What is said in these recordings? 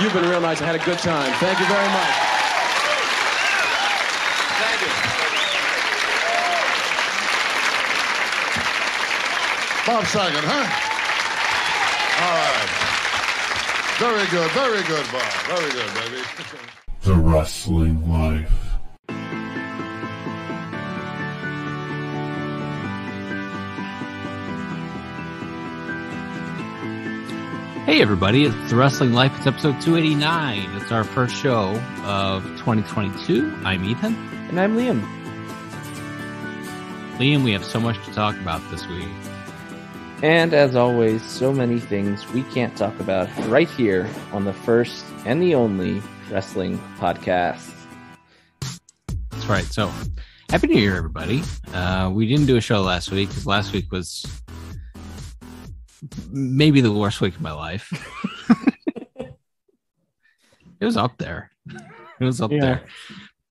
You've been real nice. I had a good time. Thank you very much. Thank you. Bob Saget, huh? All right. Very good, very good, Bob. Very good, baby. The Wrestling Life. Hey everybody, it's The Wrestling Life. It's episode 289. It's our first show of 2022. I'm Ethan. And I'm Liam. Liam, we have so much to talk about this week. And as always, so many things we can't talk about right here on the first and the only wrestling podcast. That's right. So, Happy New Year, everybody. Uh, we didn't do a show last week because last week was maybe the worst week of my life. it was up there. It was up Yeah. there.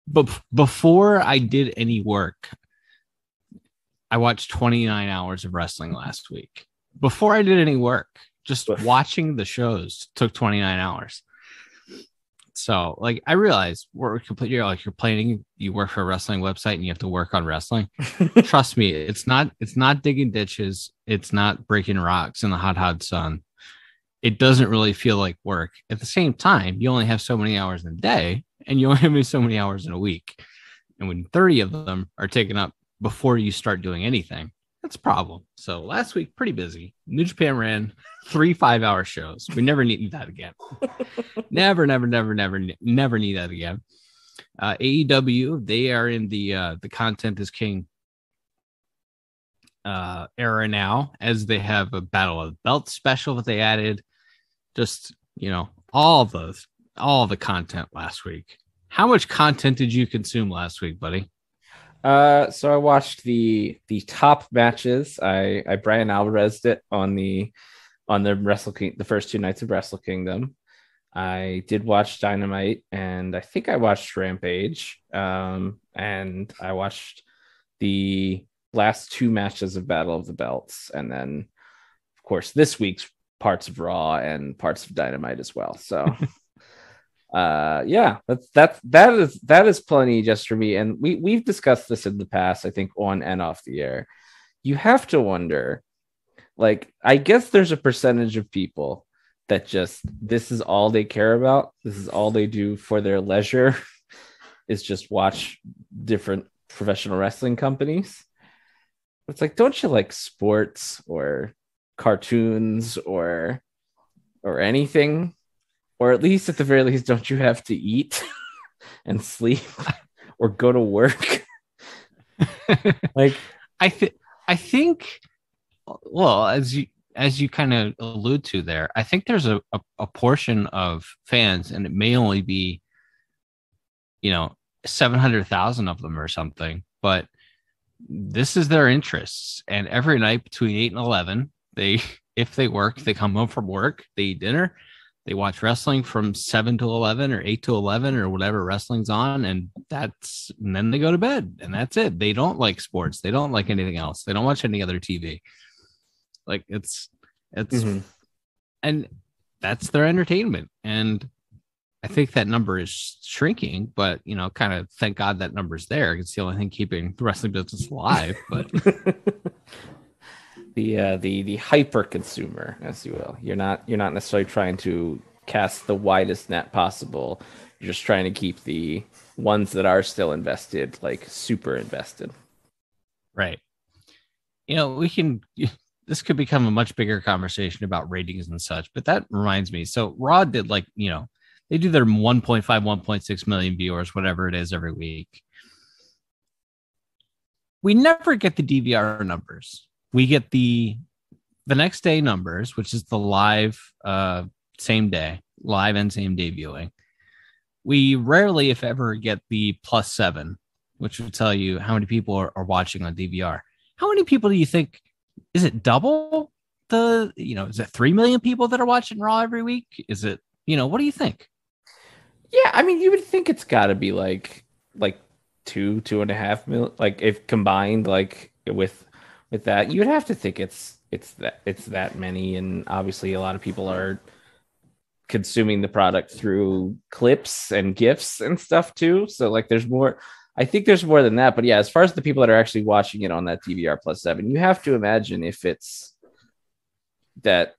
But before I did any work, I watched 29 hours of wrestling last week. Before I did any work, just watching the shows took 29 hours. So, like, I realize we're completely you're like you're planning, you work for a wrestling website and you have to work on wrestling. Trust me, it's not it's not digging ditches, it's not breaking rocks in the hot hot sun. It doesn't really feel like work. At the same time, you only have so many hours in a day, and you only have so many hours in a week. And when 30 of them are taken up before you start doing anything, that's a problem. So last week, pretty busy. New Japan ran three five hour shows. We never need that again. never, never, never, never, never need that again. Uh, AEW, they are in the uh, the content is king uh, era now, as they have a Battle of the Belt special that they added. Just you know, all the all the content last week. How much content did you consume last week, buddy? Uh, so I watched the the top matches. I I Brian Alvarez it on the on the Wrestle King the first two nights of Wrestle Kingdom. I did watch Dynamite and I think I watched Rampage. Um, and I watched the last two matches of Battle of the Belts, and then of course this week's parts of Raw and parts of Dynamite as well. So uh yeah that's that's that is that is plenty just for me. And we we've discussed this in the past i think on and off the air. You have to wonder like i guess there's a percentage of people that just this is all they care about. This is all they do for their leisure is just watch different professional wrestling companies. It's like don't you like sports or cartoons or or anything or at least at the very least don't you have to eat and sleep or go to work like I think I think well as you as you kind of allude to there, I think there's a, a, a portion of fans, and it may only be, you know, seven hundred thousand of them or something, but this is their interests. And every night between eight and eleven, they if they work, they come home from work, they eat dinner, they watch wrestling from seven to eleven or eight to eleven or whatever wrestling's on, and that's and then they go to bed, and that's it. They don't like sports, they don't like anything else, they don't watch any other TV. Like it's it's Mhm. and that's their entertainment. And I think that number is shrinking, but you know, kind of thank God that number's there. It's the only thing keeping the wrestling business alive. But the uh, the the hyper consumer, as you will. You're not you're not necessarily trying to cast the widest net possible. You're just trying to keep the ones that are still invested like super invested. right. You know, we can this could become a much bigger conversation about ratings and such, but that reminds me. So Raw did like, you know, they do their 1.5, 1.6 million viewers, whatever it is every week. We never get the DVR numbers. We get the the next day numbers, which is the live uh same day, live and same day viewing. We rarely, if ever, get the plus seven, which would tell you how many people are, are watching on DVR. How many people do you think is it double the you know is it 3 million people that are watching raw every week is it you know what do you think Yeah, I mean, you would think it's got to be like like two, two and a half mil. Like if combined, like with with that, you would have to think it's it's that it's that many. And obviously, a lot of people are consuming the product through clips and gifs and stuff too. So like there's more I think there's more than that, but yeah, as far as the people that are actually watching it on that DVR plus 7, you have to imagine if it's that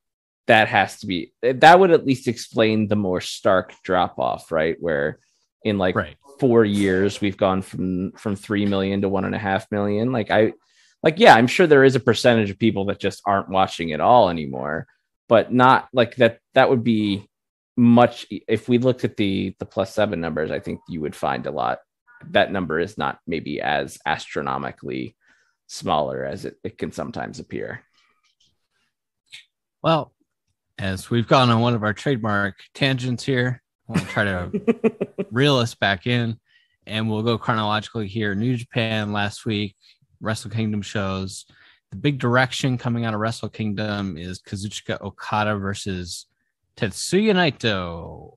that has to be that would at least explain the more stark drop off, right? Where in like Right. four years we've gone from from three million to one and a half million. Like I like yeah, I'm sure there is a percentage of people that just aren't watching at all anymore, but not like that that would be much if we looked at the the plus seven numbers, I think you would find a lot that number is not maybe as astronomically smaller as it, it can sometimes appear. Well, as we've gone on one of our trademark tangents here, we'll try to reel us back in and we'll go chronologically here. New Japan last week, Wrestle Kingdom shows. The big direction coming out of Wrestle Kingdom is Kazuchika Okada versus Tetsuya Naito.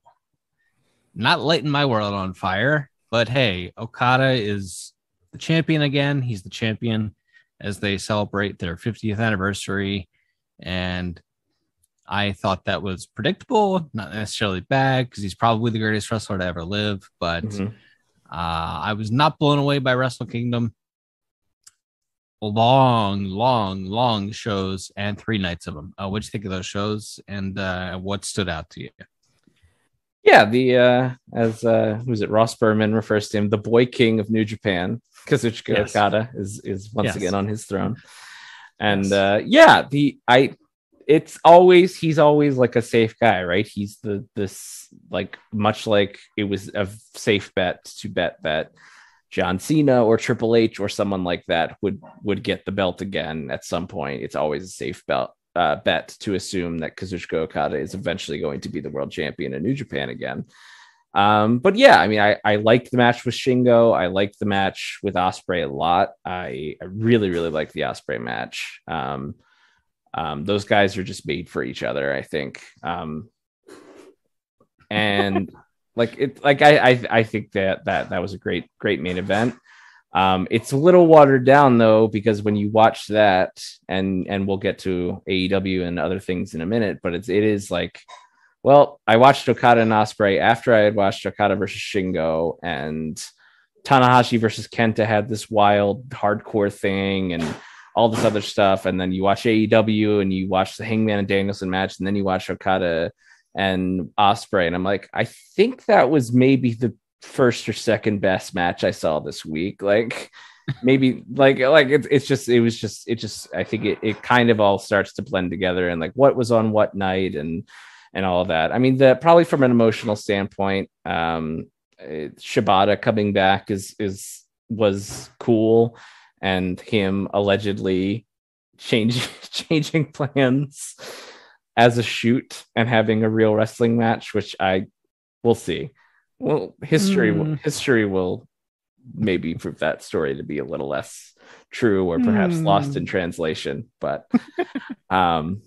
Not lighting my world on fire, but hey, Okada is the champion again. He's the champion as they celebrate their 50th anniversary. And I thought that was predictable, not necessarily bad, because he's probably the greatest wrestler to ever live. But Mhm. uh, I was not blown away by Wrestle Kingdom. Long, long, long shows and three nights of them. Uh, what do you think of those shows and uh, what stood out to you? Yeah, the uh as uh who's it Ross Berman refers to him, the boy king of New Japan, Kazuchika Yes. Okada is is once Yes. again on his throne. And Yes. uh yeah, the I it's always he's always like a safe guy, right? He's the this like much like it was a safe bet to bet that John Cena or Triple H or someone like that would would get the belt again at some point. It's always a safe belt uh, bet to assume that Kazuchika Okada is eventually going to be the world champion in New Japan again. Um, but yeah, I mean, I, I liked the match with Shingo. I liked the match with Osprey a lot. I, I really, really like the Osprey match. Um, um, those guys are just made for each other, I think. Um, and like it, like I, I, I think that that that was a great, great main event. Um, it's a little watered down though because when you watch that, and and we'll get to AEW and other things in a minute, but it's it is like, well, I watched Okada and Osprey after I had watched Okada versus Shingo, and Tanahashi versus Kenta had this wild hardcore thing, and all this other stuff, and then you watch AEW and you watch the Hangman and Danielson match, and then you watch Okada and Osprey, and I'm like, I think that was maybe the first or second best match I saw this week. Like maybe like like it's it's just it was just it just I think it, it kind of all starts to blend together and like what was on what night and and all of that. I mean the probably from an emotional standpoint, um it, Shibata coming back is is was cool and him allegedly changing changing plans as a shoot and having a real wrestling match, which I will see. Well, history will Hmm. history will maybe prove that story to be a little less true or perhaps Hmm. lost in translation. But um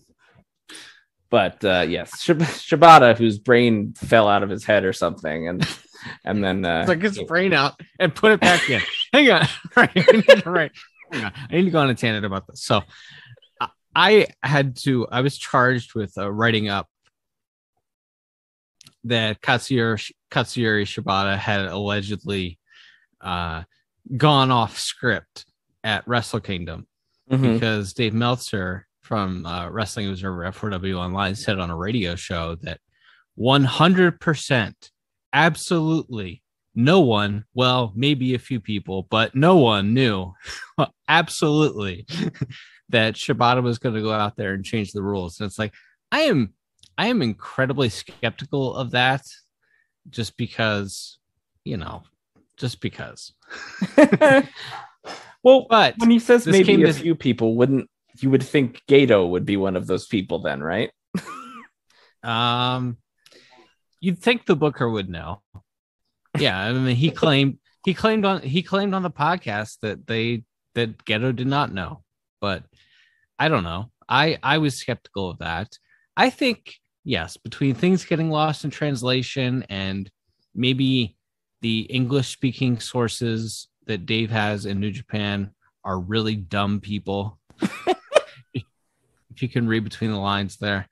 but uh yes, Shib- Shibata, whose brain fell out of his head or something, and and then uh It's like his brain out and put it back in. Hang on. Right. I right. Hang on. I need to go on a tangent about this. So I- had to, I was charged with uh, writing up that Katsuyori, Katsuyori Shibata had allegedly uh, gone off script at Wrestle Kingdom mhm. because Dave Meltzer from uh, Wrestling Observer F4W Online said on a radio show that 100% absolutely no one, well, maybe a few people, but no one knew absolutely that Shibata was going to go out there and change the rules. And it's like, I am, I am incredibly skeptical of that just because, you know, just because. well, But when he says maybe a to- few people, wouldn't you would think Gedo would be one of those people then, right? Um, you'd think the Booker would know. Yeah, I mean, he claimed he claimed on he claimed on the podcast that they that Gedo did not know, but I don't know. I I was skeptical of that. I think yes, between things getting lost in translation and maybe the English speaking sources that Dave has in New Japan are really dumb people. if you can read between the lines there.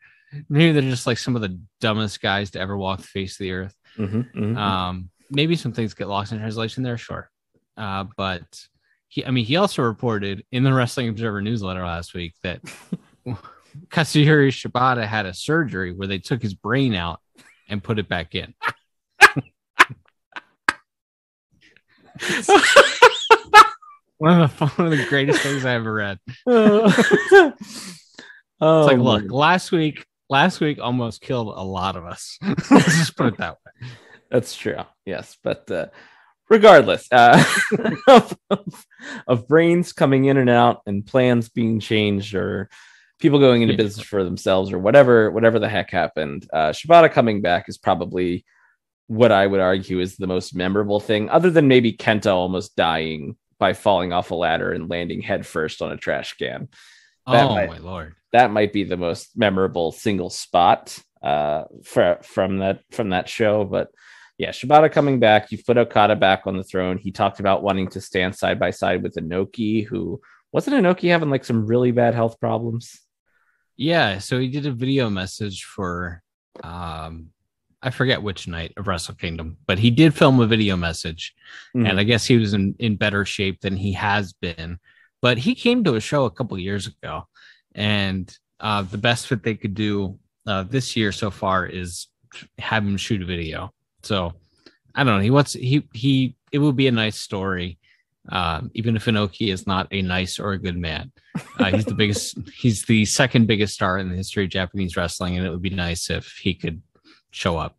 maybe they're just like some of the dumbest guys to ever walk the face of the earth. Mhm, mhm. Um, maybe some things get lost in translation there, sure. Uh, but he, I mean, he also reported in the Wrestling Observer newsletter last week that Katsuyori Shibata had a surgery where they took his brain out and put it back in. one of the one of the greatest things I ever read. oh, It's like, look, last week, last week almost killed a lot of us. Let's just put it that way. That's true. Yes, but uh, regardless uh, of, of, brains coming in and out and plans being changed or people going into Yeah. business for themselves or whatever, whatever the heck happened, uh, Shibata coming back is probably what I would argue is the most memorable thing, other than maybe Kenta almost dying by falling off a ladder and landing headfirst on a trash can. That oh might- my lord! that might be the most memorable single spot uh for, from that from that show but yeah shibata coming back you put okada back on the throne he talked about wanting to stand side by side with inoki who wasn't inoki having like some really bad health problems Yeah, so he did a video message for um I forget which night of Wrestle Kingdom, but he did film a video message Mhm. and I guess he was in, in better shape than he has been. But he came to a show a couple years ago, and uh, the best that they could do uh, this year so far is have him shoot a video. So I don't know. He wants he he. It would be a nice story, um, even if Inoki is not a nice or a good man. Uh, he's the biggest. He's the second biggest star in the history of Japanese wrestling, and it would be nice if he could show up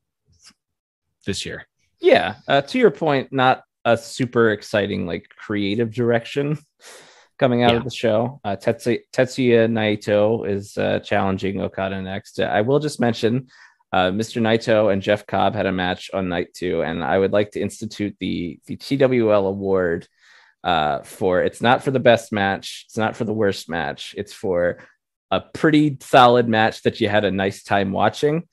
this year. yeah uh, to your point not a super exciting like creative direction coming out Yeah. of the show uh, Tetsuya, tetsuya naito is uh, challenging okada next i will just mention uh, mr naito and jeff cobb had a match on night two and i would like to institute the the twl award uh, for it's not for the best match it's not for the worst match it's for a pretty solid match that you had a nice time watching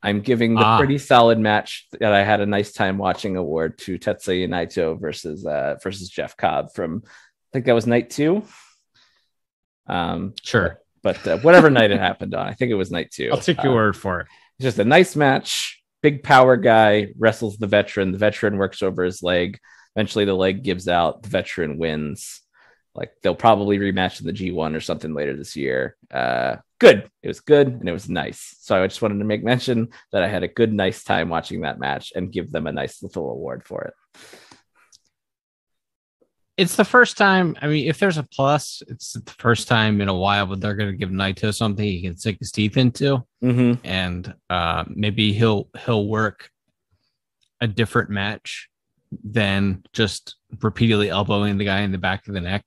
I'm giving the Ah. pretty solid match that I had a nice time watching award to Tetsuya Naito versus uh versus Jeff Cobb from I think that was night two. Um Sure, but uh, whatever night it happened on, I think it was night two. I'll take your Uh, word for it. It's just a nice match. Big power guy wrestles the veteran. The veteran works over his leg. Eventually, the leg gives out. The veteran wins. Like they'll probably rematch in the G1 or something later this year. Uh, good. It was good and it was nice. So I just wanted to make mention that I had a good, nice time watching that match and give them a nice little award for it. It's the first time. I mean, if there's a plus, it's the first time in a while, but they're going to give Naito something he can sink his teeth into, Mm-hmm. and uh, maybe he'll he'll work a different match than just repeatedly elbowing the guy in the back of the neck,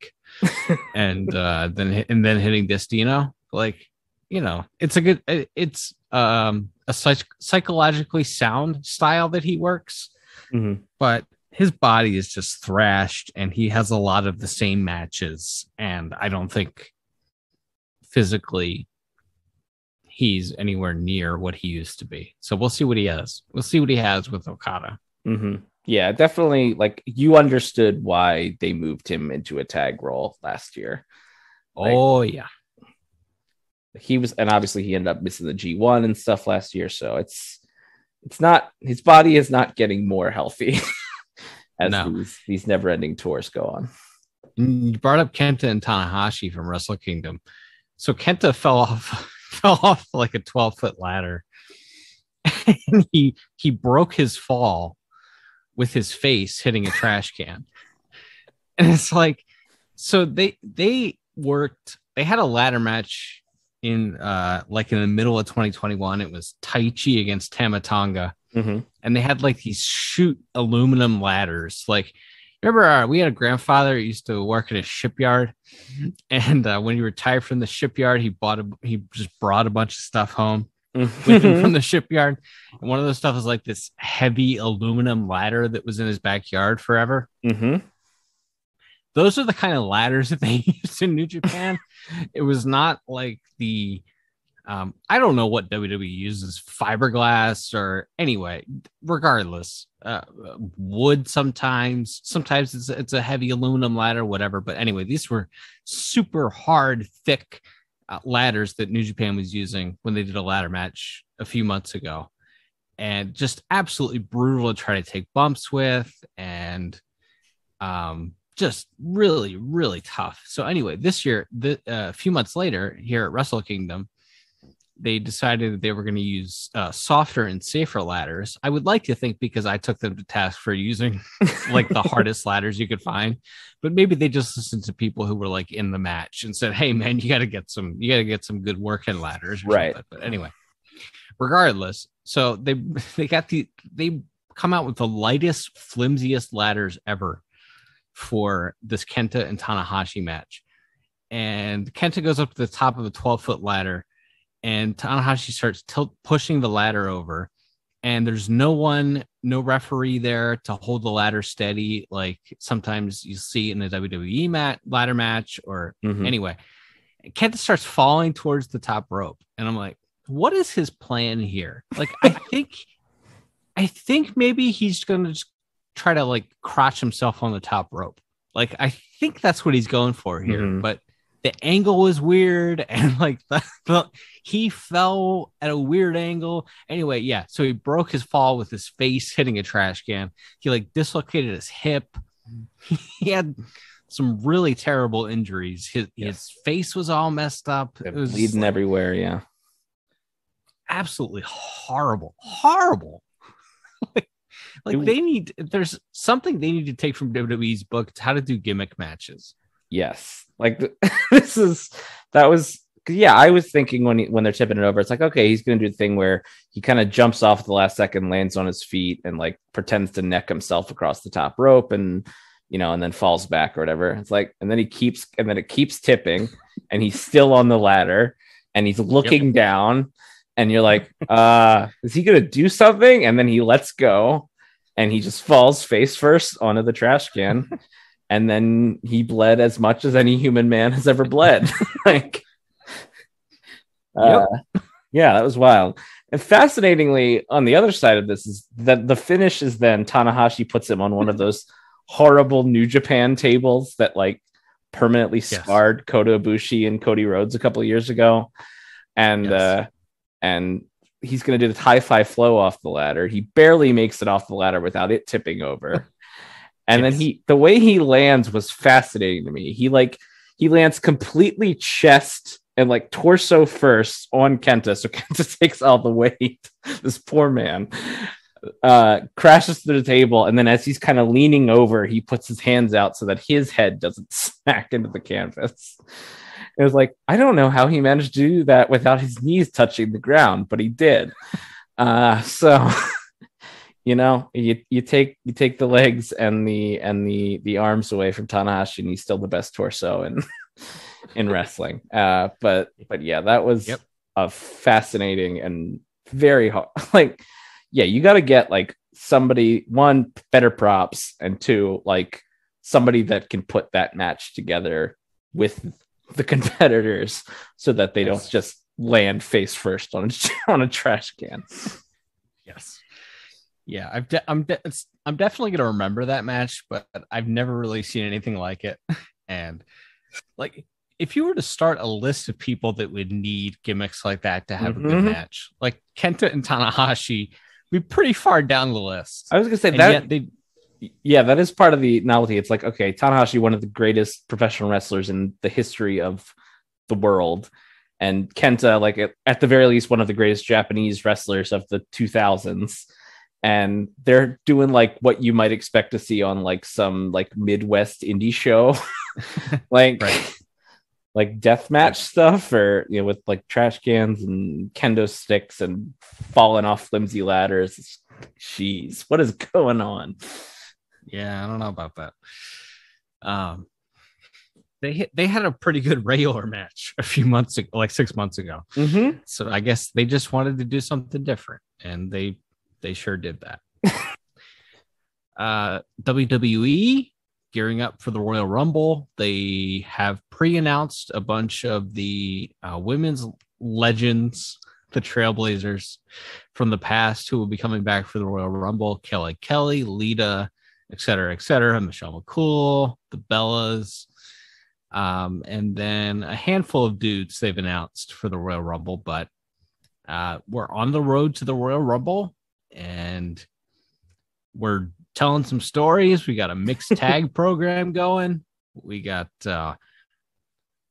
and uh, then and then hitting Destino. Like, you know, it's a good. It's um a psych- psychologically sound style that he works Mm-hmm. but his body is just thrashed and he has a lot of the same matches and i don't think physically he's anywhere near what he used to be so we'll see what he has we'll see what he has with okada Mm-hmm. Yeah, definitely. Like you understood why they moved him into a tag role last year. Like- oh yeah he was and obviously he ended up missing the G1 and stuff last year so it's it's not his body is not getting more healthy as No. these these never-ending tours go on. You brought up kenta and tanahashi from wrestle kingdom. So kenta fell off fell off like a 12 foot ladder. And he he broke his fall with his face hitting a trash can. And it's like so they they worked they had a ladder match in uh like in the middle of 2021 it was taichi against Tama Tonga Mhm. and they had like these shoot aluminum ladders like remember uh, we had a grandfather who used to work in a shipyard and uh, when he retired from the shipyard he bought a he just brought a bunch of stuff home with him from the shipyard and one of those stuff was like this heavy aluminum ladder that was in his backyard forever Mhm. those are the kind of ladders that they used in New Japan. it was not like the um, I don't know what WWE uses fiberglass or anyway, regardless, uh, wood sometimes, sometimes it's it's a heavy aluminum ladder, whatever. But anyway, these were super hard, thick uh, ladders that New Japan was using when they did a ladder match a few months ago, and just absolutely brutal to try to take bumps with, and um, just really, really tough. So anyway, this year, the, uh, a few months later, here at Wrestle Kingdom, they decided that they were going to use uh, softer and safer ladders. I would like to think because I took them to task for using like the hardest ladders you could find, but maybe they just listened to people who were like in the match and said, "Hey, man, you got to get some, you got to get some good working ladders." Right. something. But anyway, regardless, so they they got the they come out with the lightest, flimsiest ladders ever for this Kenta and Tanahashi match. And Kenta goes up to the top of a 12 foot ladder, and Tanahashi starts tilt pushing the ladder over. And there's no one, no referee there to hold the ladder steady, like sometimes you see in a WWE mat ladder match. Or Mhm. anyway, Kenta starts falling towards the top rope, and I'm like, what is his plan here? Like, I think, I think maybe he's gonna just try to like crotch himself on the top rope. Like I think that's what he's going for here, Mhm. but the angle was weird and like the, the he fell at a weird angle. Anyway, yeah, so he broke his fall with his face hitting a trash can. He like dislocated his hip. he had some really terrible injuries. His his face was all messed up. It was bleeding like, everywhere. Yeah. absolutely horrible, horrible. like, like they need there's something they need to take from WWE's book. It's how to do gimmick matches. Yes. Like this is that was yeah, I was thinking when he, when they're tipping it over, it's like okay, he's gonna do the thing where he kind of jumps off at the last second, lands on his feet, and like pretends to neck himself across the top rope, and you know, and then falls back or whatever. It's like, and then he keeps, and then it keeps tipping, and he's still on the ladder, and he's looking down, and you're like, uh, is he gonna do something? And then he lets go, and he just falls face first onto the trash can and then he bled as much as any human man has ever bled. like, uh, yeah, that was wild. And fascinatingly, on the other side of this is that the finish is then Tanahashi puts him on one of those horrible New Japan tables that like permanently Yes. scarred Kota Ibushi and Cody Rhodes a couple of years ago, and Yes. uh, and he's going to do the High Fly Flow off the ladder. He barely makes it off the ladder without it tipping over. And then he the way he lands was fascinating to me. He like he lands completely chest and like torso first on Kenta. So Kenta takes all the weight. This poor man uh crashes to the table and then as he's kind of leaning over he puts his hands out so that his head doesn't smack into the canvas it was like i don't know how he managed to do that without his knees touching the ground but he did uh so you know you, you take you take the legs and the and the the arms away from tanahashi and he's still the best torso in in wrestling uh but but yeah that was Yep. a fascinating and very hard like yeah you got to get like somebody one better props and two like somebody that can put that match together with the competitors so that they Yes. don't just land face first on a, on a trash can Yes. Yeah, I've de- I'm de- it's, I'm definitely gonna remember that match, but I've never really seen anything like it. And like, if you were to start a list of people that would need gimmicks like that to have a good Mhm. match, like Kenta and Tanahashi, be pretty far down the list. i was gonna say and that they yeah, that is part of the novelty. It's like, okay, Tanahashi, one of the greatest professional wrestlers in the history of the world, and Kenta, like at, at the very least, one of the greatest Japanese wrestlers of the 2000s. And they're doing like what you might expect to see on like some like Midwest indie show, like Right. like death match stuff, or you know, with like trash cans and kendo sticks and falling off flimsy ladders. Jeez, what is going on? Yeah, I don't know about that. Um, they hit, they had a pretty good regular match a few months ago, like six months ago. Mm-hmm. So I guess they just wanted to do something different, and they they sure did that. uh, WWE gearing up for the Royal Rumble. They have pre-announced a bunch of the uh, women's legends, the Trailblazers from the past, who will be coming back for the Royal Rumble. Kelly Kelly, Lita, et cetera, et cetera. Michelle McCool, the Bellas. Um, and then a handful of dudes they've announced for the Royal Rumble, but uh, we're on the road to the Royal Rumble and we're telling some stories. We got a mixed tag program going. We got uh,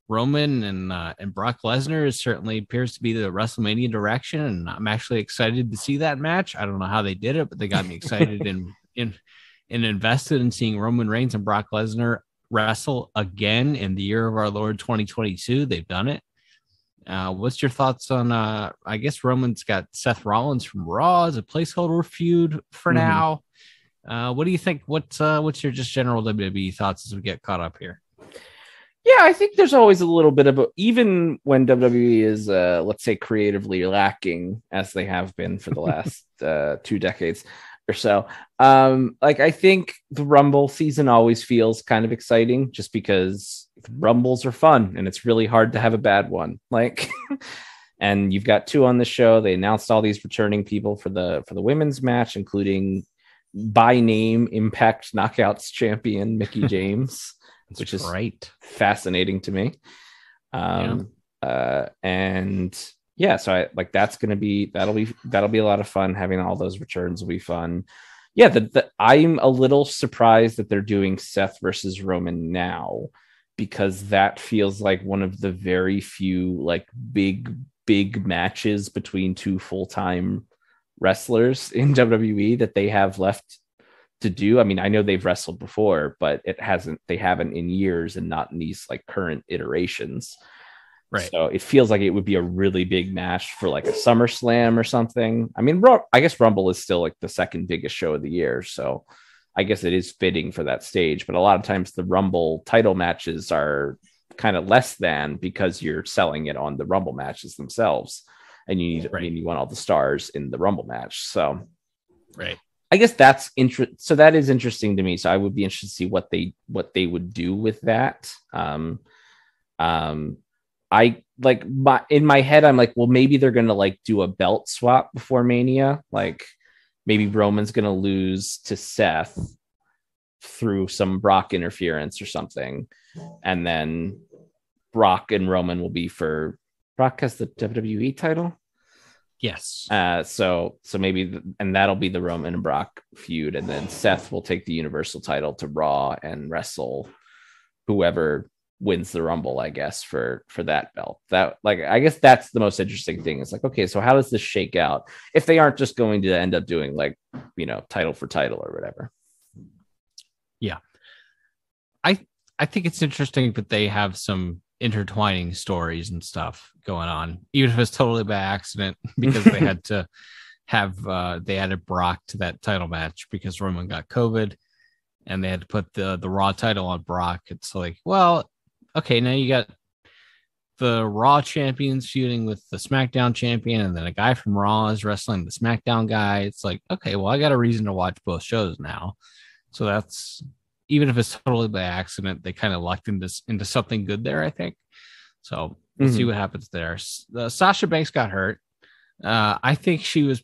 Roman and uh, and Brock Lesnar is certainly appears to be the WrestleMania direction, and I'm actually excited to see that match. I don't know how they did it, but they got me excited and in and invested in seeing Roman Reigns and Brock Lesnar wrestle again in the year of our Lord 2022. They've done it. Uh, what's your thoughts on? Uh, I guess Roman's got Seth Rollins from Raw as a placeholder feud for Mhm. now. Uh, what do you think? What's uh, what's your just general WWE thoughts as we get caught up here? Yeah, I think there's always a little bit of a, even when WWE is, uh, let's say, creatively lacking as they have been for the last uh, two decades or so. Um, like I think the Rumble season always feels kind of exciting, just because Rumbles are fun and it's really hard to have a bad one. Like, and you've got two on the show. They announced all these returning people for the for the women's match, including by name Impact Knockouts champion Mickie James which is right. fascinating to me. Um, uh, and yeah, so I like that's gonna be that'll be that'll be a lot of fun. Having all those returns will be fun. Yeah, the, the I'm a little surprised that they're doing Seth versus Roman now because that feels like one of the very few like big big matches between two full-time wrestlers in WWE that they have left to do. I mean, I know they've wrestled before, but it hasn't, they haven't in years and not in these like current iterations. Right. So it feels like it would be a really big match for like a SummerSlam or something. I mean, I guess Rumble is still like the second biggest show of the year. So I guess it is fitting for that stage. But a lot of times the Rumble title matches are kind of less than because you're selling it on the Rumble matches themselves. And you need, I Right. mean, you want all the stars in the Rumble match. So Right. I guess that's interest. So that is interesting to me. So I would be interested to see what they what they would do with that. Um, um, I like my in my head. I'm like, well, maybe they're gonna like do a belt swap before Mania. Like maybe Roman's gonna lose to Seth through some Brock interference or something, and then Brock and Roman will be for Brock has the WWE title. Yes. Uh, so so maybe th- and that'll be the Roman and Brock feud, and then Seth will take the Universal title to Raw and wrestle whoever wins the Rumble, I guess for for that belt. That like I guess that's the most interesting thing. It's like okay, so how does this shake out if they aren't just going to end up doing like you know title for title or whatever? Yeah. I I think it's interesting that they have some intertwining stories and stuff going on, even if it's totally by accident, because they had to have uh they added Brock to that title match because Roman got COVID and they had to put the the raw title on Brock. It's like, well, okay, now you got the Raw champions feuding with the SmackDown champion, and then a guy from Raw is wrestling the SmackDown guy. It's like, okay, well, I got a reason to watch both shows now. So that's even if it's totally by accident, they kind of lucked into into something good there. I think. So we'll see what happens there. Uh, Sasha Banks got hurt. Uh, I think she was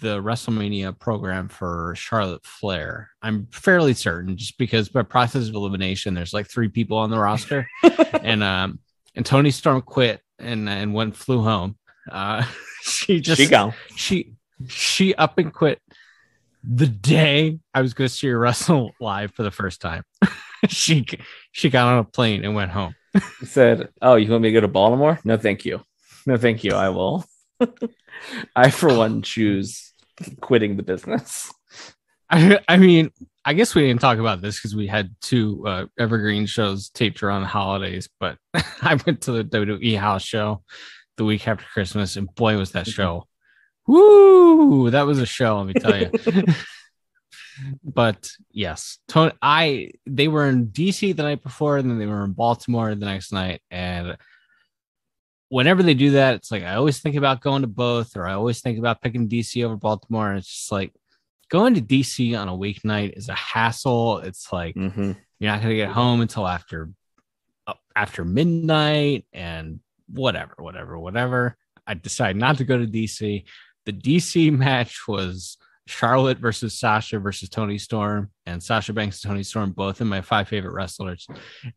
the WrestleMania program for Charlotte Flair. I'm fairly certain, just because by process of elimination, there's like three people on the roster, and um, and Toni Storm quit and and went flew home. Uh, she just she gone. she she up and quit the day I was going to see her wrestle live for the first time. she she got on a plane and went home. Said, "Oh, you want me to go to Baltimore? No, thank you. No, thank you. I will. I, for one, choose quitting the business." I, I mean, I guess we didn't talk about this because we had two uh, evergreen shows taped around the holidays, but I went to the WWE house show the week after Christmas, and boy, was that show! Woo! That was a show, let me tell you. but yes, Toni, I they were in DC the night before, and then they were in Baltimore the next night, and whenever they do that, it's like I always think about going to both, or I always think about picking DC over Baltimore. And it's just like going to DC on a weeknight is a hassle. It's like Mhm. you're not going to get home until after uh, after midnight and whatever, whatever, whatever. I decided not to go to DC. The DC match was Charlotte versus Sasha versus Toni Storm, and Sasha Banks and Toni Storm both in my five favorite wrestlers.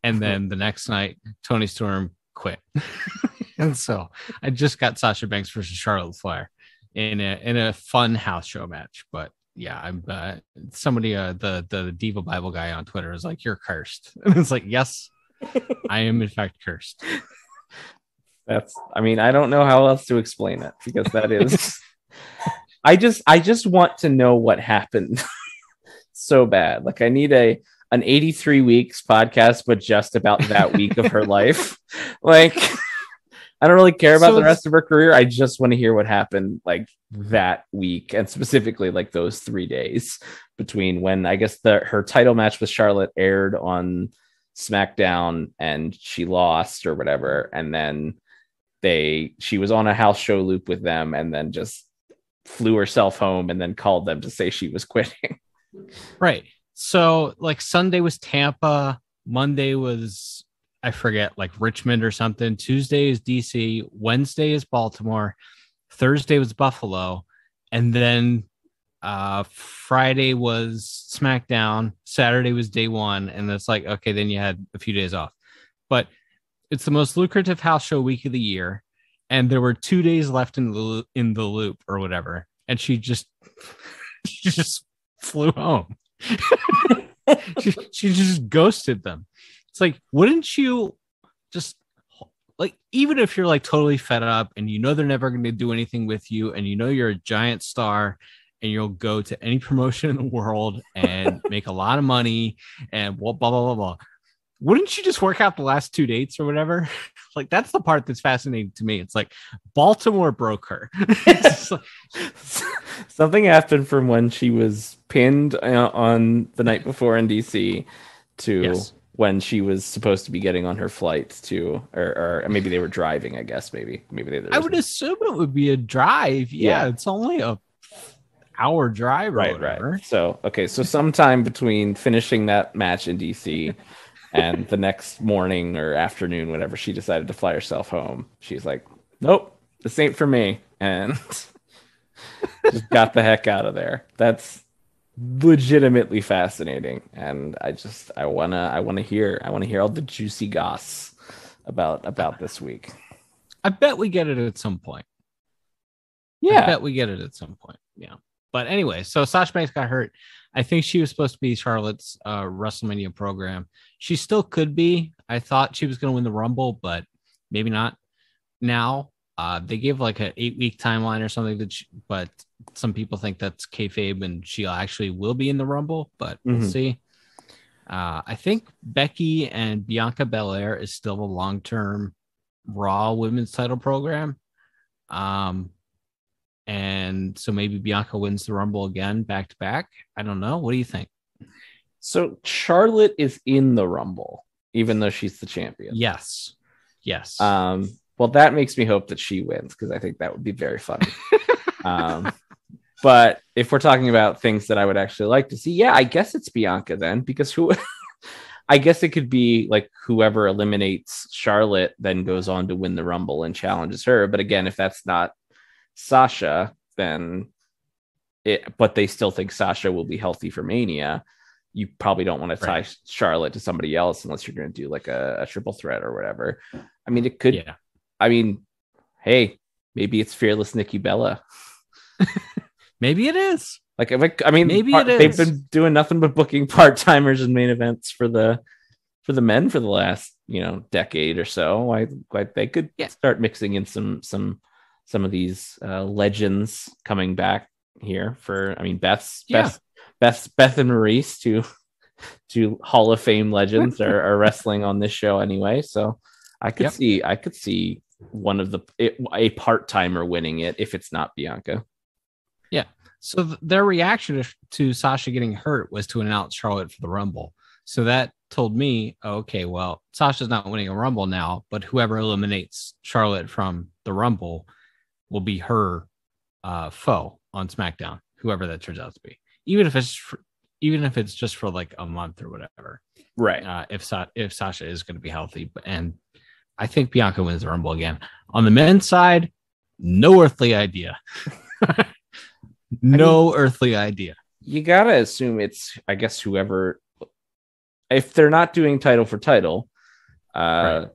And then the next night, Toni Storm quit. and so I just got Sasha Banks versus Charlotte Flair in a in a fun house show match. But yeah, I'm uh, somebody uh, the the Diva Bible guy on Twitter is like, "You're cursed," and it's like, "Yes, I am in fact cursed." That's I mean, I don't know how else to explain it because that is I just I just want to know what happened so bad. Like I need a an 83 weeks podcast, but just about that week of her life. Like I don't really care about So the rest of her career. I just want to hear what happened like that week and specifically like those three days between when I guess the her title match with Charlotte aired on SmackDown and she lost or whatever, and then they she was on a house show loop with them and then just flew herself home and then called them to say she was quitting. Right. So like Sunday was Tampa, Monday was I forget like Richmond or something. Tuesday is DC, Wednesday is Baltimore, Thursday was Buffalo, and then uh Friday was SmackDown, Saturday was day 1 and it's like okay, then you had a few days off. But it's the most lucrative house show week of the year and there were 2 days left in the in the loop or whatever and she just she just flew home she, she just ghosted them. It's like, wouldn't you just like, even if you're like totally fed up and you know they're never going to do anything with you and you know you're a giant star and you'll go to any promotion in the world and make a lot of money and blah, blah, blah, blah, blah. Wouldn't you just work out the last two dates or whatever? like, that's the part that's fascinating to me. It's like Baltimore broke her. It's just like- Something happened from when she was pinned uh, on the night before in DC to Yes. When she was supposed to be getting on her flight to, or, or maybe they were driving. I guess maybe maybe they. I would assume it would be a drive. Yeah, Yeah. it's only a hour drive, right whatever. right so okay so sometime between finishing that match in dc and the next morning or afternoon whenever she decided to fly herself home she's like nope this ain't for me and just got the heck out of there that's legitimately fascinating and i just i want to i want to hear i want to hear all the juicy goss about about this week I bet we get it at some point. Yeah. I bet we get it at some point. Yeah. But anyway, so Sasha Banks got hurt. I think she was supposed to be Charlotte's uh, WrestleMania program. She still could be. I thought she was going to win the Rumble, but maybe not. Now, uh, they gave like an eight week timeline or something, that she, but some people think that's kayfabe and she actually will be in the Rumble, but we'll Mhm. see. Uh, I think Becky and Bianca Belair is still a long term Raw women's title program. Um, and so maybe Bianca wins the Rumble again back to back. I don't know. What do you think? so charlotte is in the rumble even though she's the champion Yes. Yes. Um, well, that makes me hope that she wins because I think that would be very funny. um, but if we're talking about things that I would actually like to see, yeah, I guess it's Bianca then because who? I guess it could be like whoever eliminates Charlotte then goes on to win the Rumble and challenges her. But again, if that's not Sasha, then it. But they still think Sasha will be healthy for Mania. You probably don't want to tie Right. Charlotte to somebody else unless you're going to do like a, a triple threat or whatever. I mean, it could. yeah. I mean, hey, maybe it's fearless Nikki Bella. Maybe it is. Like, if I, I mean, Maybe part- it they've been doing nothing but booking part timers and main events for the for the men for the last you know decade or so. Why, why they could Yeah. start mixing in some some some of these uh, legends coming back here for. I mean, Beth's Yeah. Beth, Beth, Beth and Maurice, two two Hall of Fame legends, are, are wrestling on this show anyway. So I could Yep. see I could see one of the it, a part timer winning it if it's not Bianca. So th- their reaction to, to Sasha getting hurt was to announce Charlotte for the Rumble. So that told me, okay, well, Sasha's not winning a Rumble now, but whoever eliminates Charlotte from the Rumble will be her uh, foe on SmackDown, whoever that turns out to be. Even if it's for, even if it's just for like a month or whatever. Right. uh, if Sa- if Sasha is going to be healthy. And I think Bianca wins the Rumble again. On the men's side, no earthly idea. No earthly idea. You gotta assume it's, I guess, whoever. If they're not doing title for title, uh,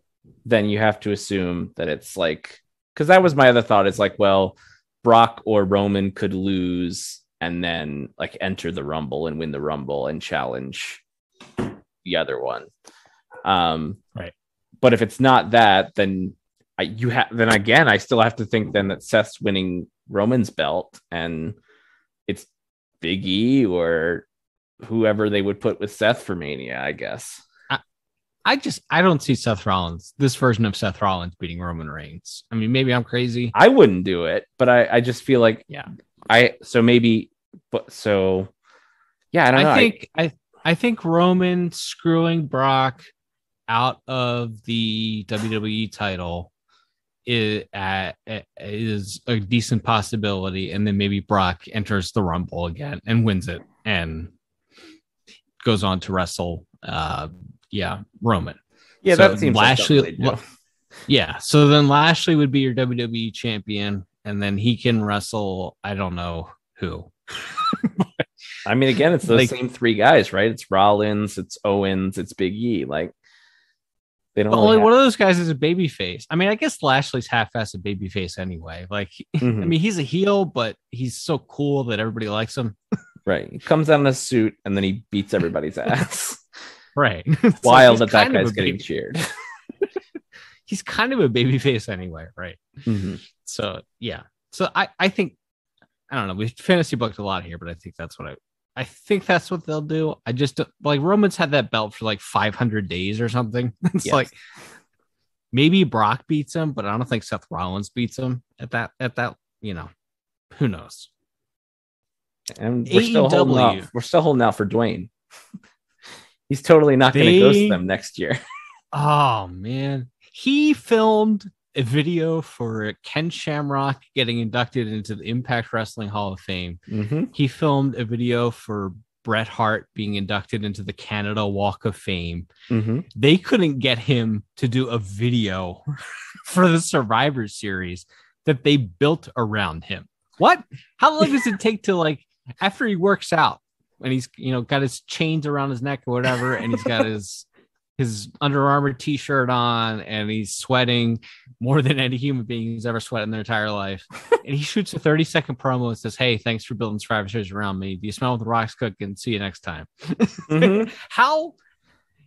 then you have to assume that it's like because that was my other thought. It's like, well, Brock or Roman could lose and then like enter the Rumble and win the Rumble and challenge the other one. Um, Right. But if it's not that, then I, you have then again, I still have to think then that Seth's winning Roman's belt and it's Big E or whoever they would put with Seth for Mania, I guess. I just I don't see Seth Rollins, this version of Seth Rollins beating Roman Reigns. I mean, maybe I'm crazy. I wouldn't do it, but I, I just feel like Yeah. I so maybe but so yeah, I don't know. I think I I think Roman screwing Brock out of the WWE title is uh, is a decent possibility, and then maybe Brock enters the Rumble again and wins it, and goes on to wrestle. Uh, yeah, Roman. yeah, so that seems Lashley- like. Yeah, so then Lashley would be your WWE champion, and then he can wrestle. I don't know who. I mean, again, it's the Like- same three guys, right? It's Rollins, it's Owens, it's Big E. Like they don't But really only have- one of those guys is a baby face. I mean, I guess Lashley's half-ass a baby face anyway. Like, I Mhm. mean, he's a heel, but he's so cool that everybody likes him. right. He comes out in a suit and then he beats everybody's ass. Right. It's Wild he's that that guy's getting baby- cheered. He's kind of a baby face anyway, right? Mhm. So yeah. So I I think I don't know. We've fantasy booked a lot here, but I think that's what I I think that's what they'll do. I just like Roman's had that belt for like 500 days or something. It's Yes. like maybe Brock beats him, but I don't think Seth Rollins beats him at that at that. You know, who knows? And we're still holding AEW. out. We're still holding out for Dwayne. He's totally not going to ghost them next year. Oh man, he filmed a video for Ken Shamrock getting inducted into the Impact Wrestling Hall of Fame. Mhm. He filmed a video for Bret Hart being inducted into the Canada Walk of Fame. Mhm. They couldn't get him to do a video for the Survivor Series that they built around him. What? How long does it take to like after he works out and he's you know got his chains around his neck or whatever, and he's got his his Under Armour t-shirt on and he's sweating more than any human being who's ever sweated in their entire life. and he shoots a 30 second promo and says, Hey, thanks for building Survivor Series around me. Do you smell the rocks cooking? See you next time. Mhm. How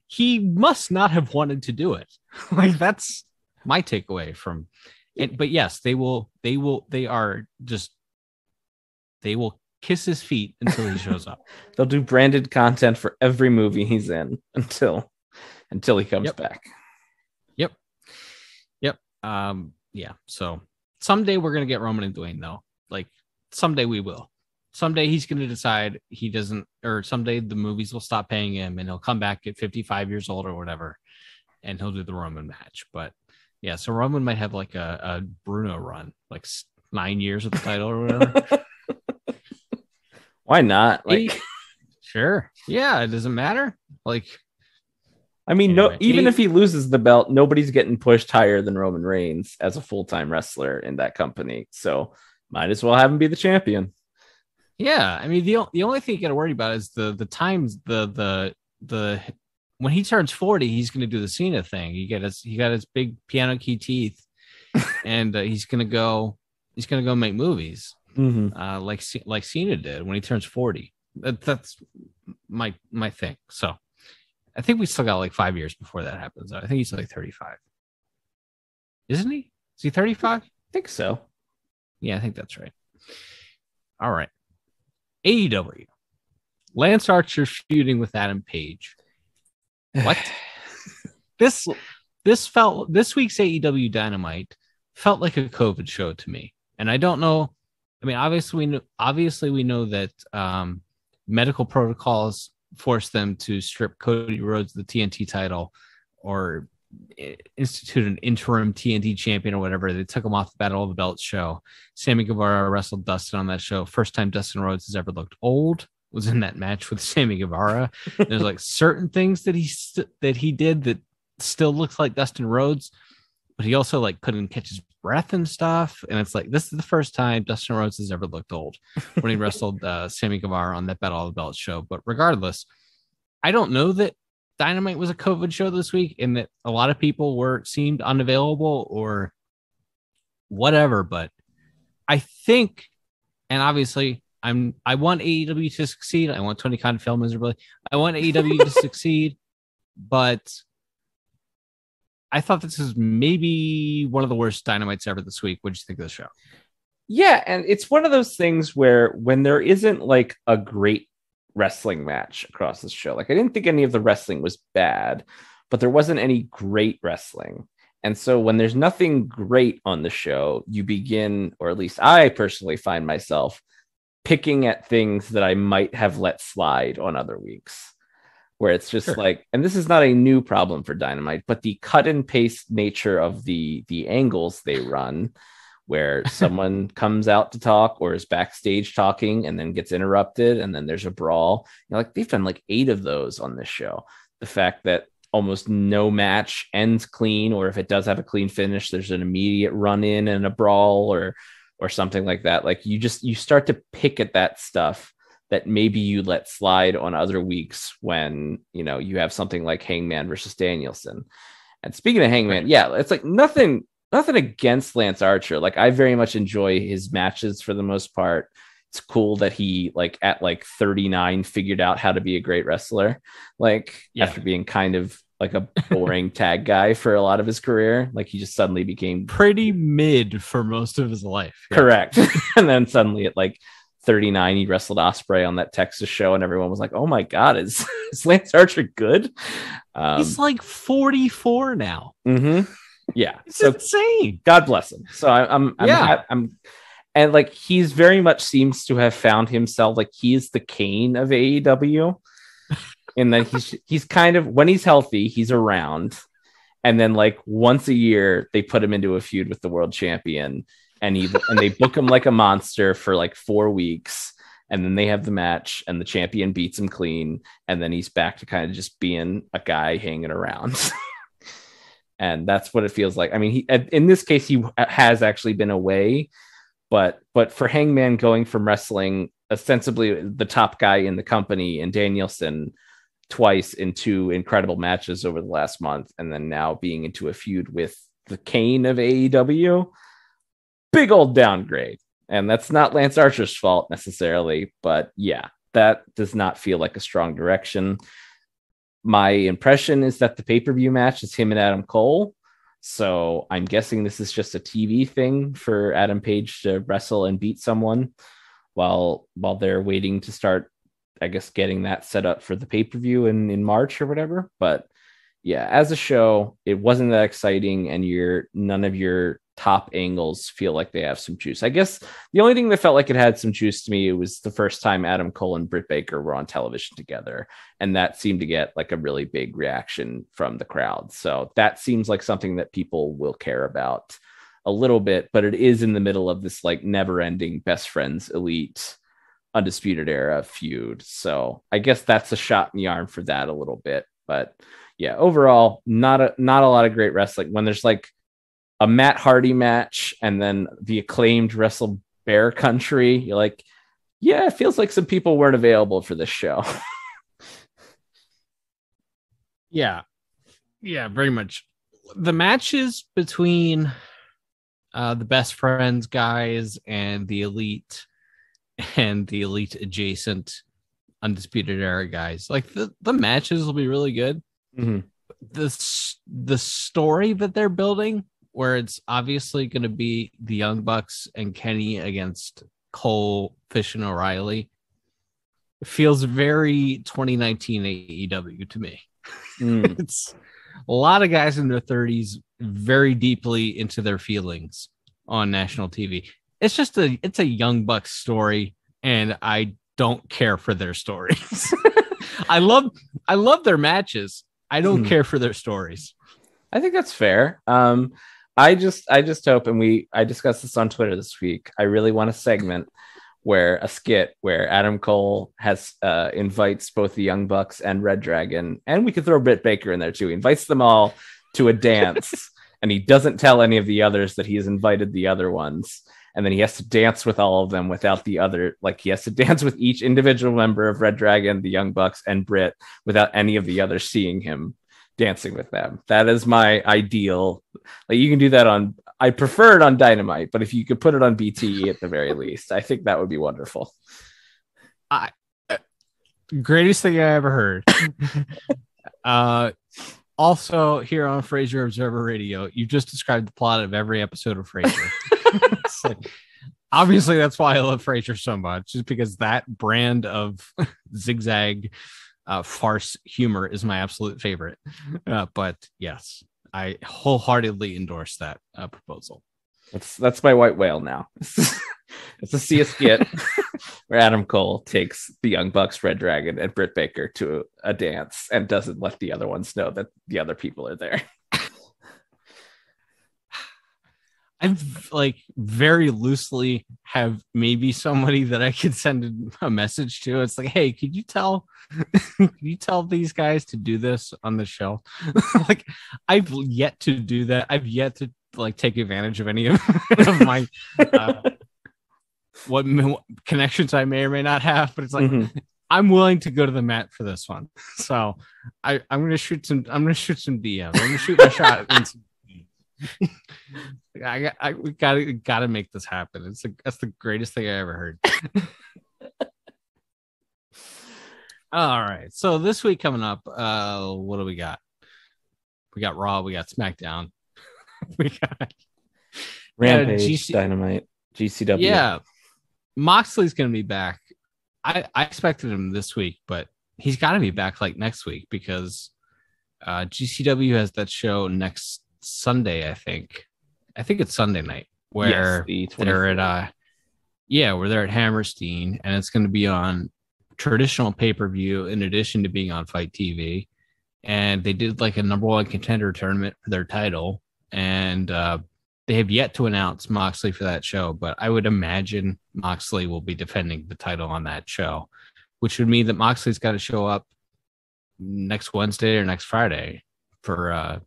he must not have wanted to do it. like that's my takeaway from it. But yes, they will, they will, they are just they will kiss his feet until he shows up. They'll do branded content for every movie he's in until until he comes Yep. back. Yep. Yep. Um, yeah. So someday we're gonna get Roman and Dwayne though. Like someday we will. Someday he's gonna decide he doesn't, or someday the movies will stop paying him and he'll come back at 55 years old or whatever, and he'll do the Roman match. But yeah, so Roman might have like a, a Bruno run, like nine years of the title or whatever. Why not? Like, sure. Yeah, it doesn't matter. Like I mean, no. Even eight- if he loses the belt, nobody's getting pushed higher than Roman Reigns as a full time wrestler in that company. So might as well have him be the champion. Yeah, I mean the the only thing you got to worry about is the the times the the the when he turns forty, he's going to do the Cena thing. He got his he got his big piano key teeth, and uh, he's going to go he's going to go make movies Mhm. uh, like like Cena did when he turns forty. That, that's my my thing. So I think we still got like five years before that happens. I think he's like thirty five, isn't he? Is he thirty five? I think so. Yeah, I think that's right. All right. AEW. Lance Archer feuding with Adam Page. What? this this felt this week's AEW Dynamite felt like a COVID show to me. And I don't know. I mean, obviously we know obviously we know that um medical protocols force them to strip Cody Rhodes the TNT title or eh, institute an interim TNT champion or whatever. They took him off the Battle of the Belts show. Sammy Guevara wrestled Dustin on that show. First time Dustin Rhodes has ever looked old was in that match with Sammy Guevara. There's like certain things that he st- that he did that still looks like Dustin Rhodes, but he also like couldn't catch his breath and stuff. And it's like this is the first time Dustin Rhodes has ever looked old when he wrestled uh, Sammy Guevara on that Battle of the Belts show. But regardless, I don't know that Dynamite was a COVID show this week and that a lot of people were seemed unavailable or whatever. But I think, and obviously, I'm I want AEW to succeed. I want Tony Khan to fail miserably. I want AEW to succeed, but I thought this is maybe one of the worst dynamites ever this week. What did you think of the show? Yeah, and it's one of those things where when there isn't like a great wrestling match across the show, like I didn't think any of the wrestling was bad, but there wasn't any great wrestling. And so when there's nothing great on the show, you begin, or at least I personally find myself picking at things that I might have let slide on other weeks where it's just Sure. like and this is not a new problem for dynamite but the cut and paste nature of the the angles they run where someone comes out to talk or is backstage talking and then gets interrupted and then there's a brawl. You know, like they've done like eight of those on this show. The fact that almost no match ends clean or if it does have a clean finish there's an immediate run in and a brawl or or something like that. Like you just you start to pick at that stuff that maybe you let slide on other weeks when you know you have something like Hangman versus Danielson. And speaking of Hangman, yeah, it's like nothing nothing against Lance Archer. Like I very much enjoy his matches for the most part. It's cool that he like at like 39 figured out how to be a great wrestler. Like Yeah. after being kind of like a boring tag guy for a lot of his career, like he just suddenly became Pretty mid for most of his life. Yeah. Correct. and then suddenly it like 39, he wrestled Osprey on that Texas show, and everyone was like, "Oh my god, is, is Lance Archer good?" Um, He's like 44 now. mhm. Yeah. It's So insane. God bless him. So I, I'm, I'm, Yeah. ha- I'm, and like he's very much seems to have found himself like he's the Kane of AEW, and then he's he's kind of when he's healthy, he's around, and then like once a year they put him into a feud with the world champion, and he and they book him like a monster for like four weeks. And then they have the match, and the champion beats him clean, and then he's back to kind of just being a guy hanging around. and that's what it feels like. I mean, he in this case he has actually been away, but but for Hangman going from wrestling ostensibly the top guy in the company and Danielson twice in two incredible matches over the last month, and then now being into a feud with the Kane of AEW, big old downgrade. And that's not Lance Archer's fault necessarily, but yeah, that does not feel like a strong direction my impression is that the pay-per-view match is him and Adam Cole. So I'm guessing this is just a TV thing for Adam Page to wrestle and beat someone while while they're waiting to start, I guess, getting that set up for the pay-per-view in, in March or whatever. But yeah, as a show, it wasn't that exciting, and your none of your top angles feel like they have some juice. I guess the only thing that felt like it had some juice to me it was the first time Adam Cole and Britt Baker were on television together and that seemed to get like a really big reaction from the crowd. So that seems like something that people will care about a little bit, but it is in the middle of this like never-ending best friends elite undisputed era feud. So I guess that's a shot in the arm for that a little bit, but yeah, overall not a not a lot of great wrestling when there's like a Matt Hardy match and then the acclaimed wrestle Bear Country. You're like, yeah, it feels like some people weren't available for this show. Yeah. Yeah, very much. The matches between uh the best friends guys and the elite and the elite adjacent undisputed era guys. Like the, the matches will be really good. Mhm. The the story that they're building where it's obviously going to be the Young Bucks and Kenny against Cole, Fish and O'Reilly. Feels very 2019 AEW to me Mm. it's a lot of guys in their 30s very deeply into their feelings on national TV. It's just a it's a young bucks story and I don't care for their stories. I love I love their matches. I don't Hmm. care for their stories. I think that's fair. Um, I just, I just hope, and we, I discussed this on Twitter this week. I really want a segment where a skit where Adam Cole has uh, invites both the Young Bucks and Red Dragon, and we could throw Britt Baker in there too. He invites them all to a dance, and he doesn't tell any of the others that he has invited the other ones and then he has to dance with all of them without the other like he has to dance with each individual member of red dragon the young bucks and britt without any of the others seeing him dancing with them that is my ideal like you can do that on i prefer it on dynamite but if you could put it on bte at the very least i think that would be wonderful I, Greatest thing I ever heard. uh, also, here on Frasier Observer Radio, you just described the plot of every episode of Frasier. Like- obviously, that's why I love Frasier so much, just because that brand of zigzag uh, farce humor is my absolute favorite. Uh, but yes, I wholeheartedly endorse that uh, proposal. That's that's my white whale now. it's a a skit where Adam Cole takes the Young Bucks, Red Dragon, and Britt Baker to a dance and doesn't let the other ones know that the other people are there. I've like very loosely have maybe somebody that I could send a message to. It's like, hey, could you tell could you tell these guys to do this on the show? like I've yet to do that. I've yet to like take advantage of any of, of my uh, what, what connections I may or may not have, but it's like Mhm. I'm willing to go to the mat for this one. So I, I'm gonna shoot some. I'm gonna shoot some DMs. I'm gonna shoot my shot. in some- I, got- I we gotta gotta make this happen. It's the that's the greatest thing I ever heard. All right, so this week coming up, uh, what do we got? We got Raw, we got SmackDown, we got Rampage, GC Dynamite, GCW. yeah, Moxley's gonna be back. I I expected him this week, but he's got to be back like next week because uh, GCW has that show next Sunday. I think. I think it's Sunday night where Yes, the they're 24th. at uh, yeah, where they're at Hammerstein, and it's going to be on traditional pay per view in addition to being on FITE TV. And they did like a number one contender tournament for their title, and uh, they have yet to announce Moxley for that show, but I would imagine Moxley will be defending the title on that show, which would mean that Moxley's got to show up next Wednesday or next Friday for uh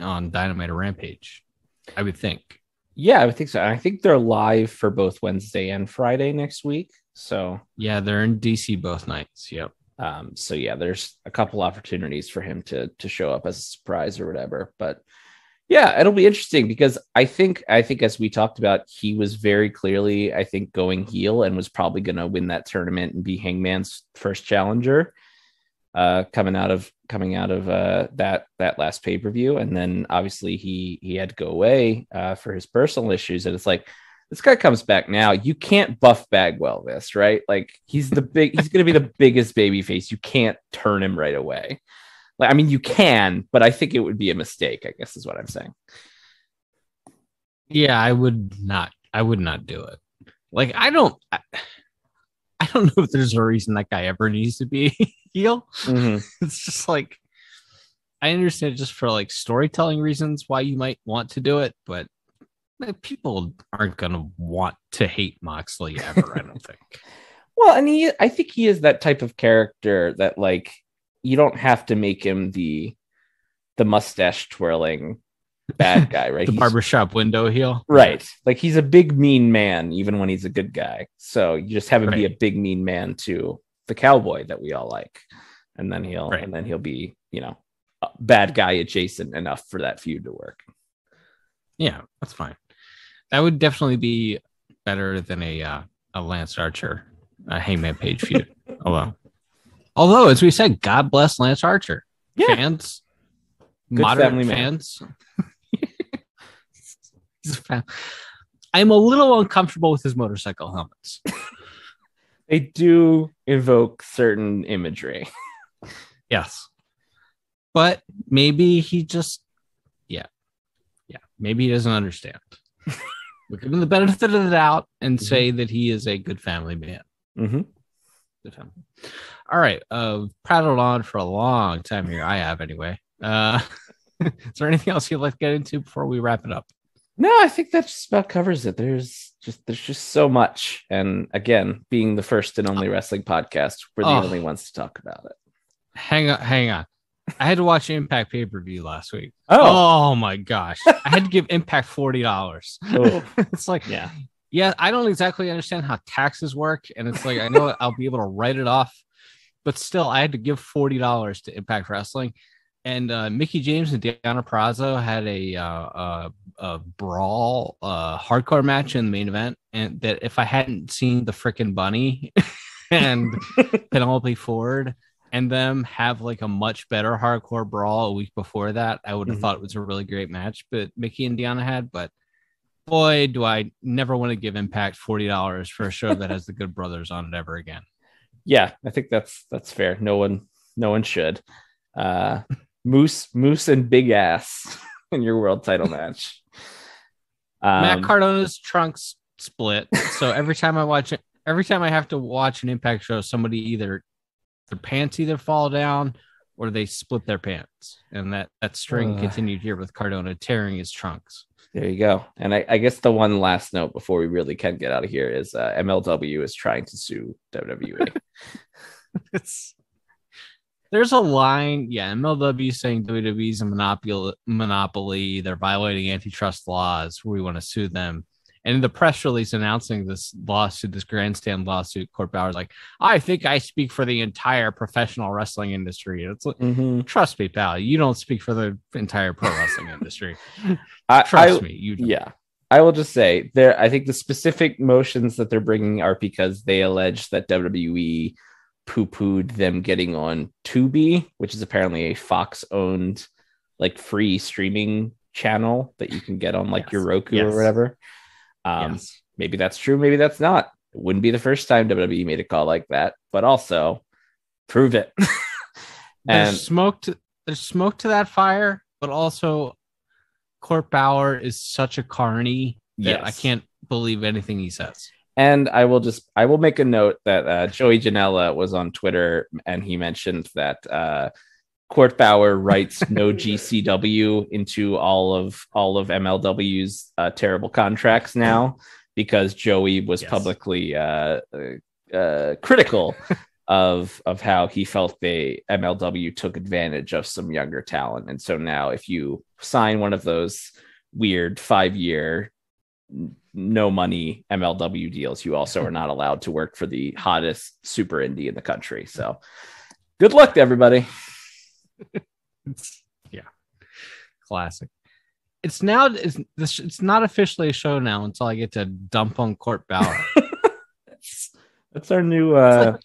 on Dynamite or Rampage. I would think. Yeah, I would think so. I think they're live for both Wednesday and Friday next week. So, Yeah, they're in DC both nights. Yep. um, so yeah, there's a couple opportunities for him to to show up as a surprise or whatever. But yeah, it'll be interesting because I think I think as we talked about, he was very clearly I think going heel and was probably going to win that tournament and be Hangman's first challenger. Uh, coming out of coming out of uh, that that last pay per view, and then obviously he he had to go away uh, for his personal issues, and it's like this guy comes back now. You can't buff Bagwell this, right? Like he's the big, he's going to be the biggest baby face. You can't turn him right away. Like, I mean, you can, but I think it would be a mistake, I guess is what I'm saying. Yeah, I would not. I would not do it. Like I don't. I, I don't know if there's a reason that guy ever needs to be heel. Mm-hmm. It's just like I understand just for like storytelling reasons why you might want to do it, but like, people aren't gonna want to hate Moxley ever. I don't think. Well, and he, I think he is that type of character that like you don't have to make him the the mustache twirling bad guy, right? The He's- barbershop window heel. Right. Like he's a big mean man, even when he's a good guy. So you just have him be a big mean man to the cowboy that we all like. And then he'll Right. and then he'll be, you know, a bad guy adjacent enough for that feud to work. Yeah, that's fine. That would definitely be better than a uh, a Lance Archer, a Hangman Page feud. although, although as we said, God bless Lance Archer. Yeah. Fans, Good man. fans. He's a fan. I'm a little uncomfortable with his motorcycle helmets. They do evoke certain imagery. Yes, but maybe he just, yeah, yeah, maybe he doesn't understand. we give him the benefit of the doubt and Mm-hmm. say that he is a good family man. hmm Good family. All right, uh, prattled on for a long time here. I have anyway. Uh, is there anything else you'd like to get into before we wrap it up? No, I think that just about covers it. There's just there's just so much. And again, being the first and only wrestling podcast, we're the Oh. only ones to talk about it. Hang on, hang on. I had to watch Impact pay per view last week. Oh, Oh my gosh. I had to give Impact $40. Oh. it's like, yeah. yeah, I don't exactly understand how taxes work. And it's like, I know I'll be able to write it off, but still, I had to give $40 to Impact Wrestling. And uh, Mickie James and Deonna Purrazzo had a, uh, uh, a brawl, uh, hardcore match in the main event. And that if I hadn't seen the freaking bunny and Penelope Ford and them have like a much better hardcore brawl a week before that, I would have Mhm. thought it was a really great match. But Mickie and Deonna had, but boy, do I never want to give Impact forty dollars for a show that has the Good Brothers on it ever again. yeah, I think that's that's fair. No one, no one should. Uh, Moose, Moose, and Big Ass in your world title match. Matt Um, Cardona's trunks split, so every time I watch it, every time I have to watch an Impact show, somebody either their pants either fall down or they split their pants, and that that string Ugh. continued here with Cardona tearing his trunks. There you go. And I, I guess the one last note before we really can get out of here is uh, MLW is trying to sue. WWE. it's there's a line, yeah. MLW saying WWE's a monopoly. Monopoly. They're violating antitrust laws. We want to sue them. And in the press release announcing this lawsuit, this grandstand lawsuit, Court Bauer's like, I think I speak for the entire professional wrestling industry. It's like, Mhm. trust me, pal, you don't speak for the entire pro wrestling industry. I, Trust I- me, you don't. yeah. I will just say there. I think the specific motions that they're bringing are because they allege that WWE poo-pooed them getting on Tubi, which is apparently a Fox-owned, like free streaming channel that you can get on like Yes. your Roku Yes. or whatever. Um, Yes. maybe that's true, maybe that's not. It wouldn't be the first time WWE made a call like that, but also prove it. There's smoke to there's smoke to that fire, but also Court Bauer is such a carny that I can't believe anything he says. And I will just I will make a note that uh, Joey Janela was on Twitter and he mentioned that uh, Court Bauer writes no GCW into all of all of MLW's uh, terrible contracts now because Joey was Yes. publicly uh, uh, critical of of how he felt they MLW took advantage of some younger talent, and so now if you sign one of those weird five year no money MLW deals, you also are not allowed to work for the hottest super indie in the country. So good luck to everybody. Yeah, classic. It's now it's this it's not officially a show now until I get to dump on Court Bauer. That's, that's our new uh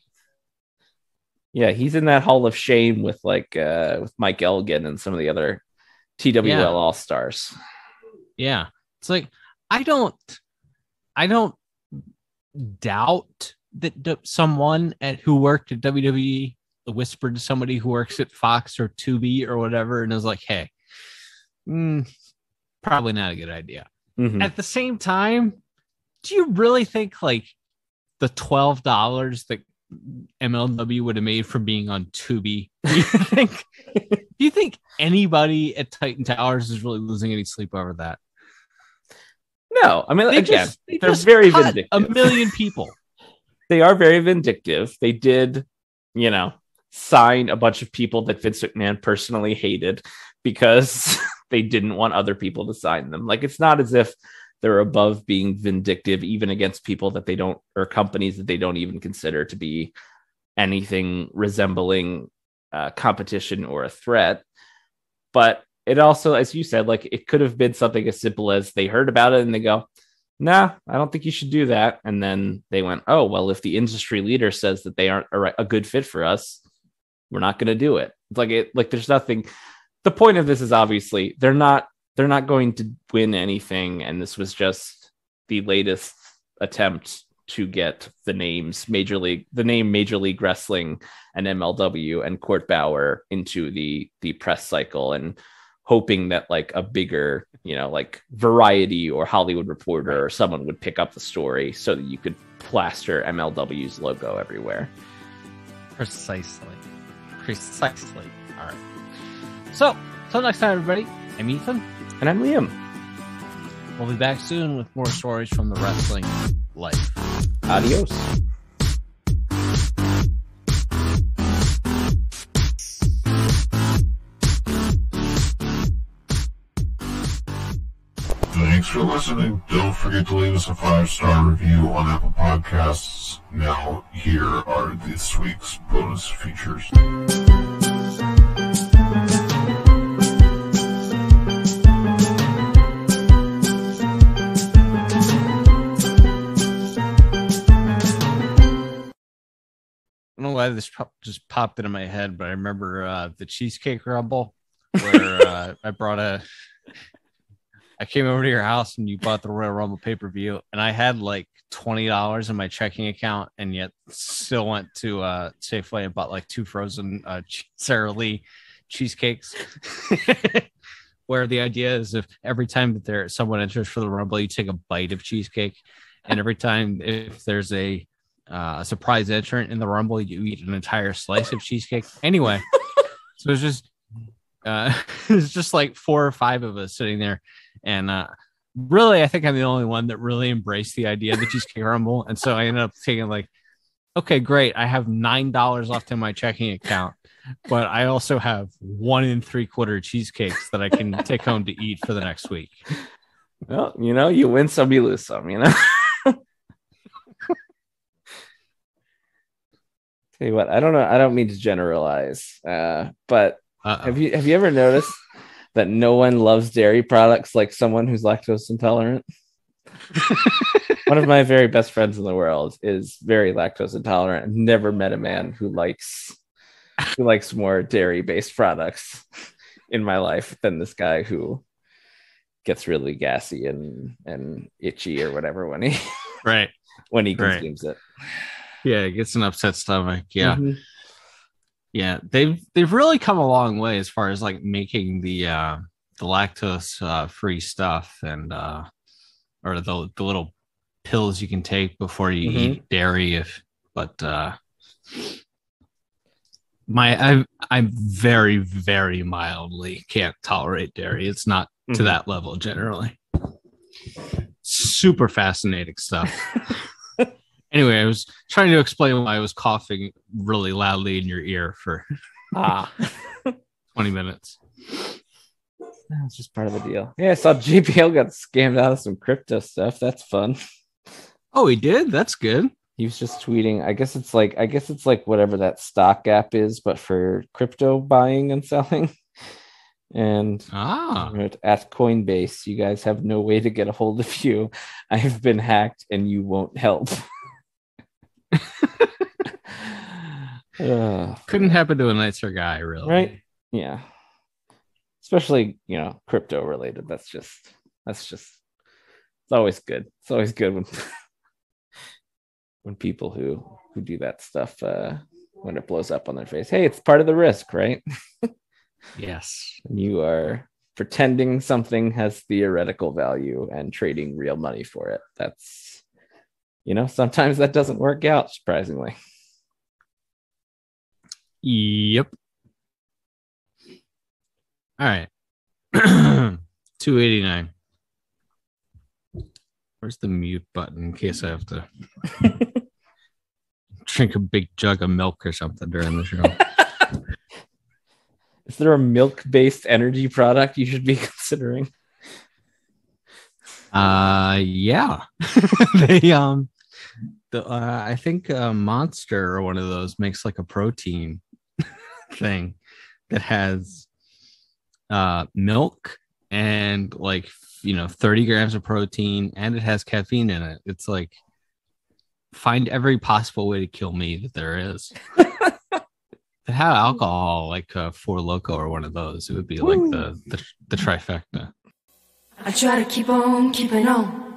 yeah, he's in that hall of shame with like uh with Mike Elgin and some of the other TWL Yeah. all stars. yeah, it's like I don't, I don't doubt that someone at who worked at WWE whispered to somebody who works at Fox or Tubi or whatever, and is like, "Hey, mm, probably not a good idea." Mhm. At the same time, do you really think like the twelve dollars that MLW would have made from being on Tubi? Do you think? do you think anybody at Titan Towers is really losing any sleep over that? No, I mean They again, just- they they're very vindictive. A million people. they are very vindictive. They did, you know, sign a bunch of people that Vince McMahon personally hated because they didn't want other people to sign them. Like it's not as if they're above being vindictive even against people that they don't or companies that they don't even consider to be anything resembling uh, competition or a threat. But it also, as you said, like it could have been something as simple as they heard about it and they go, nah, I don't think you should do that. And then they went, oh, well, if the industry leader says that they aren't a, a good fit for us, we're not going to do it. It's like it, like there's nothing. The point of this is obviously they're not they're not going to win anything, and this was just the latest attempt to get the names Major League, the name Major League Wrestling and MLW and Court Bauer into the the press cycle and hoping that like a bigger, you know, like Variety or Hollywood Reporter or someone would pick up the story so that you could plaster MLW's logo everywhere. Precisely. Precisely. All right. So, till next time, everybody. I'm Ethan. And I'm Liam. We'll be back soon with more stories from the wrestling life. Adios. For listening. Don't forget to leave us a five star review on Apple Podcasts. Now, here are this week's bonus features. I don't know why this just popped into my head, but I remember uh, the Cheesecake Rumble where uh, I brought a. I came over to your house and you bought the Royal Rumble pay per view, and I had like twenty dollars in my checking account, and yet still went to uh, Safeway and bought like two frozen uh, Sara Lee cheesecakes. Where the idea is if every time that there someone enters for the Rumble, you take a bite of cheesecake, and every time if there's a uh, surprise entrant in the Rumble, you eat an entire slice of cheesecake. Anyway, so it's just uh, it's just like four or five of us sitting there, and uh, really, I think I'm the only one that really embraced the idea of the cheesecake Rumble, and so I ended up taking like, okay, great, I have nine dollars left in my checking account. But I also have one and three quarter cheesecakes that I can take home to eat for the next week. Well, you know, you win some, you lose some, you know. Tell you what, I don't know. I don't mean to generalize, uh, but Uh-oh. have you have you ever noticed that no one loves dairy products like someone who's lactose intolerant? one of my very best friends in the world is very lactose intolerant. I've never met a man who likes who likes more dairy based products in my life than this guy who gets really gassy and and itchy or whatever when he right? when he Right. consumes it. Yeah, it gets an upset stomach. Yeah. Mhm. Yeah they've they've really come a long way as far as like making the uh the lactose uh free stuff and uh or the the little pills you can take before you Mhm. eat dairy if but uh my i i'm very very mildly can't tolerate dairy it's not to Mhm. that level generally super fascinating stuff anyway i was trying to explain why i was coughing really loudly in your ear for Ah, 20 minutes that's just part of the deal. Yeah, I saw GPL got scammed out of some crypto stuff. That's fun. oh he did that's good He was just tweeting. I guess it's like I guess it's like whatever that stock app is, but for crypto buying and selling. And ah at Coinbase, you guys have no way to get a hold of you. I have been hacked, and you won't help. Couldn't happen to a nicer guy really. Right? Yeah. Especially you know crypto related. That's just that's just it's always good. It's always good when when people who who do that stuff uh when it blows up on their face hey it's part of the risk right? Yes. And you are pretending something has theoretical value and trading real money for it. That's you know sometimes that doesn't work out surprisingly Yep. All right. 289. Where's the mute button in case I have to drink a big jug of milk or something during the show? is there a milk based energy product you should be considering uh yeah. they um the uh, I think uh, Monster or one of those makes like a protein thing that has uh milk and like you know 30 grams of protein and it has caffeine in it. It's like find every possible way to kill me that there is. To have alcohol like uh, Four Loko or one of those it would be like the the, the trifecta. I try to keep on keeping on.